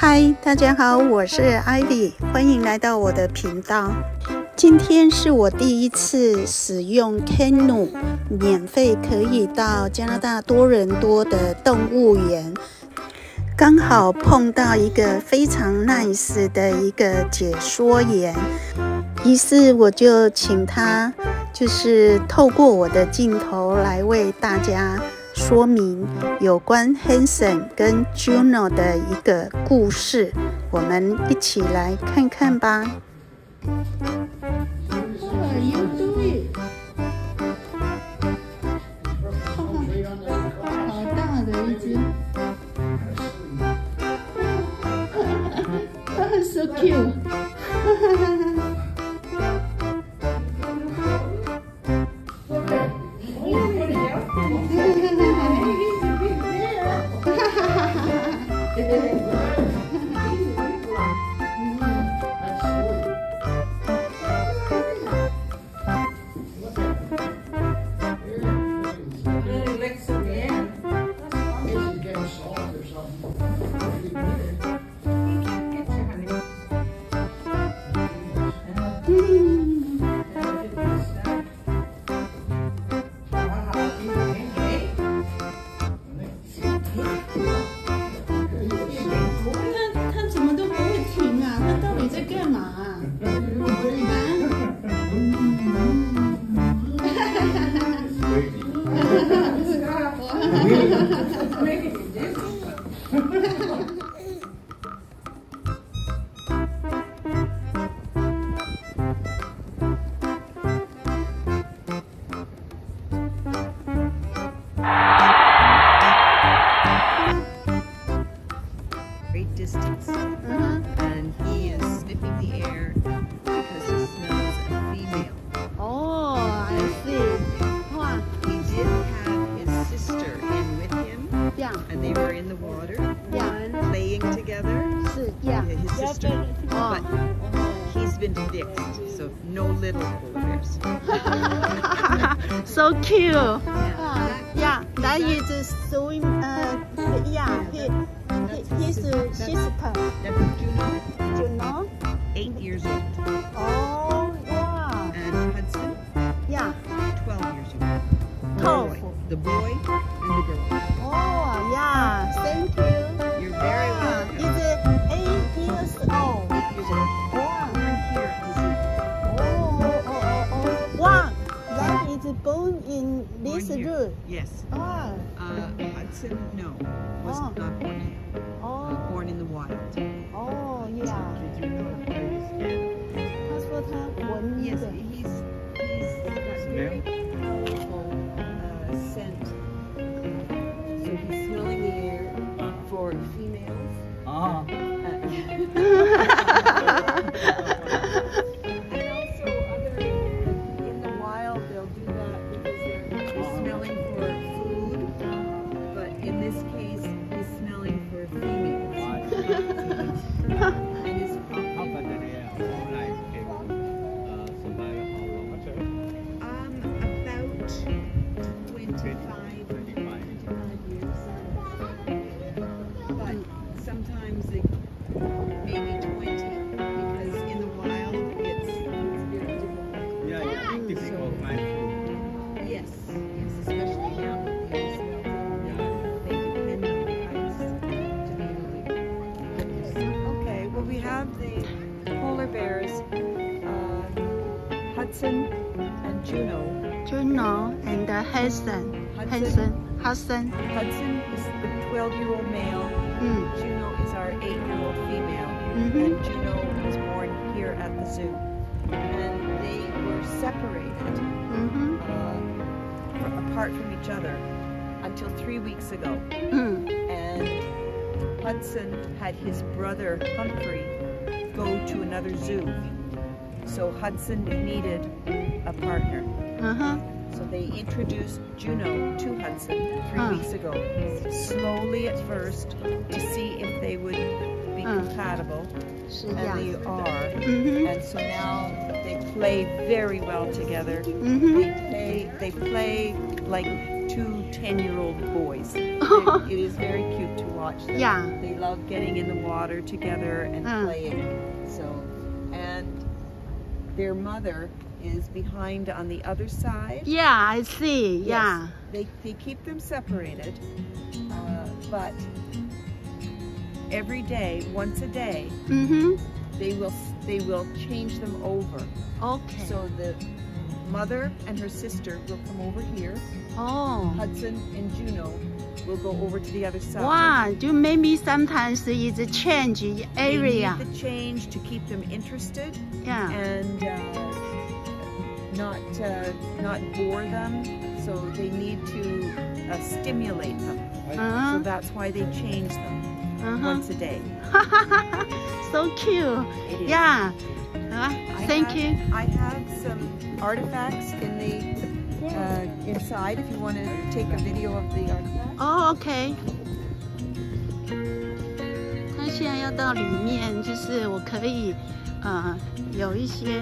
嗨，大家好，我是 Ivy，欢迎来到我的频道。今天是我第一次使用 Canoe，免费可以到加拿大多伦多的动物园，刚好碰到一个非常 nice 的一个解说员，于是我就请他，就是透过我的镜头来为大家。说明有关 Hanson 跟 Juno 的一个故事，我们一起来看看吧。好大的一只，so cute。Ei. yeah. yeah his sister. But ah. he's been fixed, so no little bears. so cute. Yeah, yeah that is so. Uh, yeah, he, he, his sister. That's Juno. Juno. Eight years old. Oh, yeah. And Hudson. Yeah. Twelve years old. Twelve. The boy. Bruno and uh, Hudson. Hudson. Hudson. Hudson is the 12-year-old male. Mm. Juno is our 8-year-old female. Mm -hmm. And Juno was born here at the zoo. And they were separated mm -hmm. uh, apart from each other until three weeks ago. Hmm. And Hudson had his brother Humphrey go to another zoo. So Hudson needed a partner. Uh-huh. So they introduced Juno to Hudson three uh. weeks ago, slowly at first to see if they would be uh. compatible, and yeah. they are. Mm -hmm. And so now they play very well together. Mm -hmm. They play, they play like two 10-year-old boys. it, it is very cute to watch them. Yeah. They love getting in the water together and uh. playing. So, and their mother is behind on the other side. Yeah, I see. Yes, Yeah. They, they keep them separated, uh, but every day, once a day, Mm-hmm. they will they will change them over. Okay. So the mother and her sister will come over here. oh. Hudson and Juno will go over to the other side. Wow, do maybe sometimes it's a change in They area. need the change to keep them interested Yeah. and uh, not uh, not bore them. So they need to uh, stimulate them. So Uh-huh. that's why they change them Uh-huh. once a day. so cute. It is. Yeah. Uh, I thank have- you. I have some artifacts in the uh, inside if you want to take a video of the artifacts. Oh, OK。他现在要到里面，就是我可以 呃有一些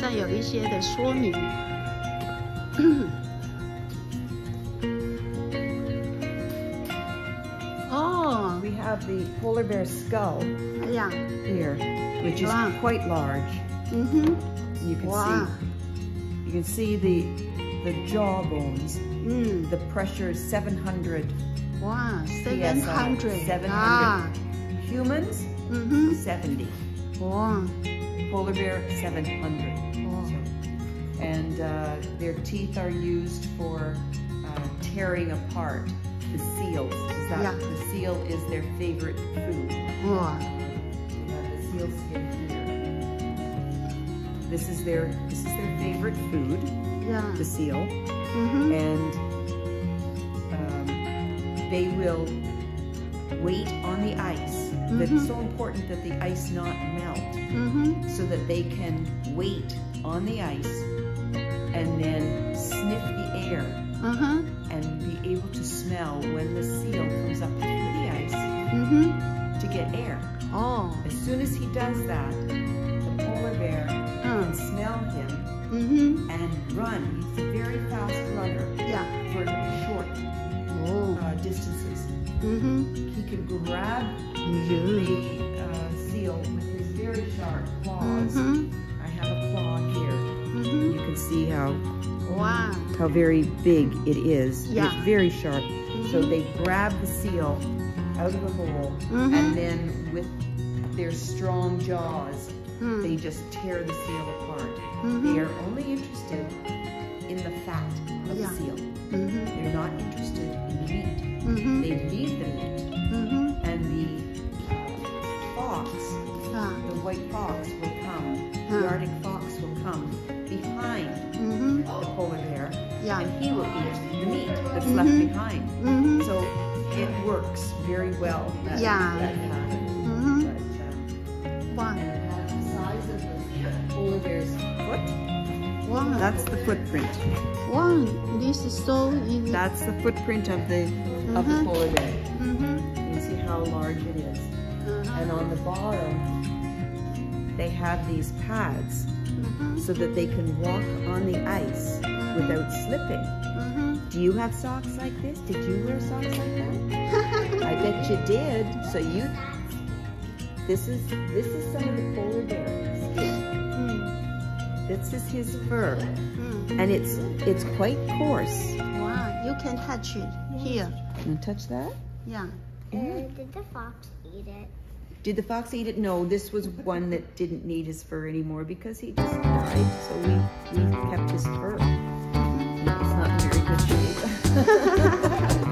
再有一些的说明。哦， We have the polar bear skull 哎呀， here, which is Wow. quite large. 嗯哼， You can 哇， see you can see the the jaw bones. 嗯， The pressure is 700. 哇 PSI ，seven hundred， 700. 啊， Humans 嗯 70. 哼，哇， polar bear 700. Oh. And uh, their teeth are used for uh, tearing apart the seals. That, yeah. The seal is their favorite food. Oh. the seal skin here. This is their this is their favorite food. Yeah. The seal. Mm -hmm. And um, they will Wait on the ice. Mm -hmm. But it's so important that the ice not melt mm -hmm. so that they can wait on the ice and then sniff the air uh -huh. and be able to smell when the seal comes up through the ice mm -hmm. to get air. Oh. As soon as he does that, the polar bear uh. can smell him mm-hmm. and run. He's a very fast runner yeah. for short oh. uh, distances. Mm -hmm. He can grab mm-hmm. the uh, seal with his very sharp claws. Mm -hmm. I have a claw here. Mm -hmm. You can see how wow. how very big it is. Yeah. It's very sharp. So mm-hmm. they grab the seal out of the hole mm-hmm. and then with their strong jaws, hmm. they just tear the seal apart. They are only interested in the fat of yeah. the seal. -hmm. They're not interested in meat. Mm -hmm. They need the meat. Mm -hmm. And the fox, huh. the white fox, will come. Huh. The Arctic fox will come behind mm-hmm. the polar bear, yeah. and he will eat the meat that's left mm-hmm. behind. Mm-hmm. So it works very well. That, yeah. That that's the footprint. One, this is so easy. That's the footprint of the, mm -hmm. of the mm-hmm. polar bear. Mm -hmm. You can see how large it is. Uh-huh. And on the bottom, they have these pads mm-hmm. so that they can walk on the ice without slipping. Mm-hmm. Do you have socks like this? Did you wear socks like that? I bet you did. So you, this is, this is some of the polar bears. This is his fur. Mm. And it's it's quite coarse. Wow, you can touch it here. Can touch that? Uh, yeah. Did the fox eat it? Did the fox eat it? No, this was one that didn't need his fur anymore because he just died. So we, we kept his fur. It's not very good shape.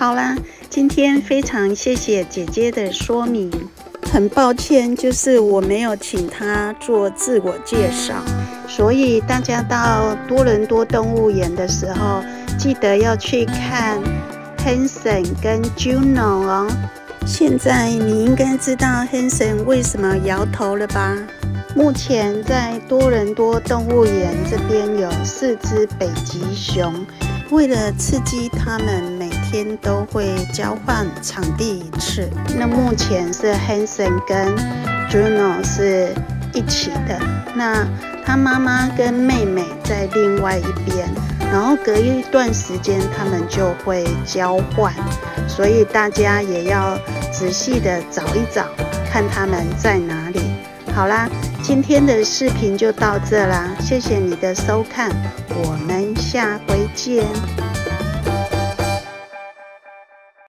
好啦，今天非常谢谢姐姐的说明。很抱歉，就是我没有请她做自我介绍，所以大家到多伦多动物园的时候，记得要去看 Hanson 跟 Juno 哦。现在你应该知道 Hanson 为什么摇头了吧？目前在多伦多动物园这边有四只北极熊，为了刺激它们，每天都会交换场地一次。那目前是 Hanson 跟 Juno 是一起的，那他妈妈跟妹妹在另外一边，然后隔一段时间他们就会交换，所以大家也要仔细的找一找，看他们在哪里。好啦，今天的视频就到这啦，谢谢你的收看，我们下回见。